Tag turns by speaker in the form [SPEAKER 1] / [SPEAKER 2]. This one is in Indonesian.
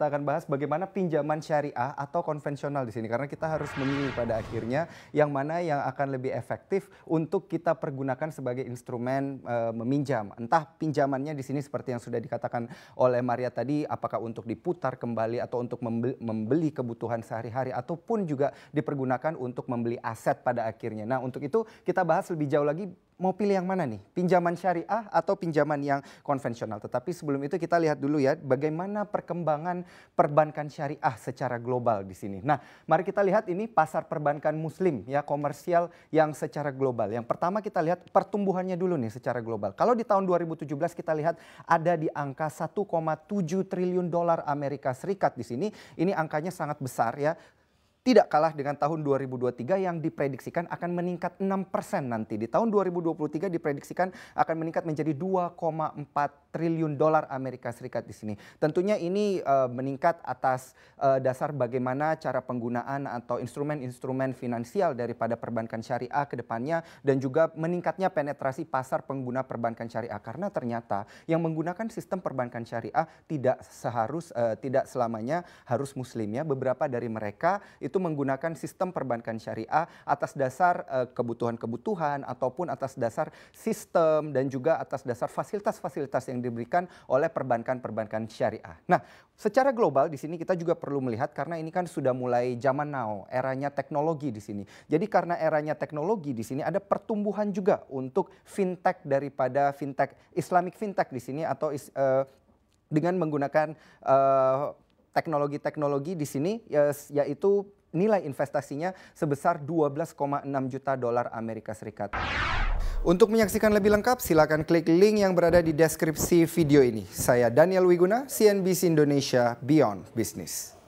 [SPEAKER 1] kita akan bahas bagaimana pinjaman syariah atau konvensional di sini karena kita harus memilih pada akhirnya yang mana yang akan lebih efektif untuk kita pergunakan sebagai instrumen uh, meminjam. Entah pinjamannya di sini seperti yang sudah dikatakan oleh Maria tadi apakah untuk diputar kembali atau untuk membeli kebutuhan sehari-hari ataupun juga dipergunakan untuk membeli aset pada akhirnya. Nah, untuk itu kita bahas lebih jauh lagi mau pilih yang mana nih? Pinjaman syariah atau pinjaman yang konvensional? Tetapi sebelum itu kita lihat dulu ya bagaimana perkembangan perbankan syariah secara global di sini. Nah, mari kita lihat ini pasar perbankan muslim ya komersial yang secara global. Yang pertama kita lihat pertumbuhannya dulu nih secara global. Kalau di tahun 2017 kita lihat ada di angka 1,7 triliun dolar Amerika Serikat di sini. Ini angkanya sangat besar ya tidak kalah dengan tahun 2023 yang diprediksikan akan meningkat 6% nanti. Di tahun 2023 diprediksikan akan meningkat menjadi 2,4 triliun dolar Amerika Serikat di sini. Tentunya ini uh, meningkat atas uh, dasar bagaimana cara penggunaan atau instrumen-instrumen finansial daripada perbankan syariah ke depannya dan juga meningkatnya penetrasi pasar pengguna perbankan syariah karena ternyata yang menggunakan sistem perbankan syariah tidak seharus uh, tidak selamanya harus muslim ya. Beberapa dari mereka menggunakan sistem perbankan syariah atas dasar eh, kebutuhan-kebutuhan ataupun atas dasar sistem dan juga atas dasar fasilitas-fasilitas yang diberikan oleh perbankan-perbankan syariah. Nah, secara global di sini kita juga perlu melihat karena ini kan sudah mulai zaman now, eranya teknologi di sini. Jadi karena eranya teknologi di sini ada pertumbuhan juga untuk fintech daripada fintech Islamic fintech di sini atau uh, dengan menggunakan uh, teknologi-teknologi di sini yaitu nilai investasinya sebesar 12,6 juta dolar Amerika Serikat. Untuk menyaksikan lebih lengkap, silakan klik link yang berada di deskripsi video ini. Saya Daniel Wiguna, CNBC Indonesia Beyond Business.